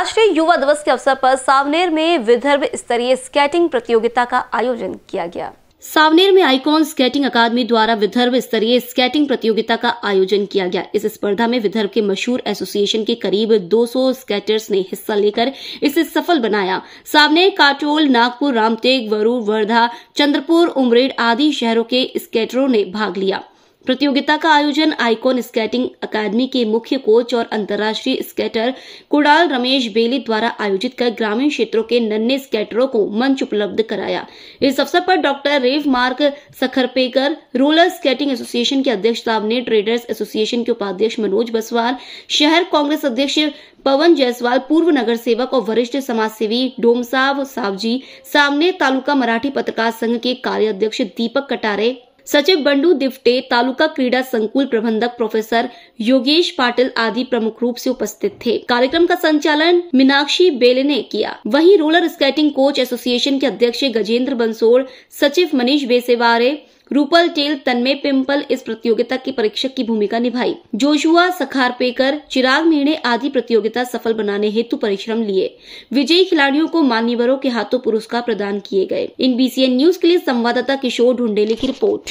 अंतर्राष्ट्रीय युवा दिवस के अवसर पर सावनेर में विदर्भ स्तरीय स्केटिंग प्रतियोगिता का आयोजन किया गया। सावनेर में आइकॉन स्केटिंग अकादमी द्वारा विदर्भ स्तरीय स्केटिंग प्रतियोगिता का आयोजन किया गया। इस स्पर्धा में विदर्भ के मशहूर एसोसिएशन के करीब 200 स्केटर्स ने हिस्सा लेकर इसे सफल बनाया। सावनेर काटोल, नागपुर, रामटेक वरूर वर्धा, चंद्रपुर, उमरेड आदि शहरों के स्केटरों ने भाग लिया। प्रतियोगिता का आयोजन आइकॉन स्केटिंग अकादमी के मुख्य कोच और अंतर्राष्ट्रीय स्केटर कुड़ाल रमेश बेली द्वारा आयोजित कर ग्रामीण क्षेत्रों के नन्हे स्केटरों को मंच उपलब्ध कराया। इस अवसर पर doctor Rev Mark Sakharpekar rural skating association के अध्यक्ष सामने ट्रेडर्स एसोसिएशन के उपाध्यक्ष मनोज बसवाल, शहर कांग्रेस अध्यक्ष पवन जायसवाल, पूर्व नगर सेवक और वरिष्ठ समाज सेवी डोमसाव सावजी, सामने तालुका मराठी पत्रकार संघ के कार्याध्यक्ष दीपक कटारे सचिव बंडू दिवटे तालुका क्रीडा संकुल प्रबंधक प्रोफेसर योगेश पाटिल आदि प्रमुख रूप से उपस्थित थे। कार्यक्रम का संचालन मीनाक्षी बेले ने किया। वहीं रोलर स्केटिंग कोच एसोसिएशन के अध्यक्ष गजेंद्र बंसोड़ सचिव मनीष बेसेवारे रूपल टेल तन्मय पिंपल इस प्रतियोगिता के परीक्षक की भूमिका निभाई। जोशुआ सखार पेकर चिराग मीणे आदि प्रतियोगिता सफल बनाने हेतु परिश्रम लिए। विजयी खिलाड़ियों को मान्यवरों के हाथों पुरस्कार प्रदान किए गए। इन बीसीएन न्यूज़ के लिए संवाददाता किशोर ढूंढेले की रिपोर्ट।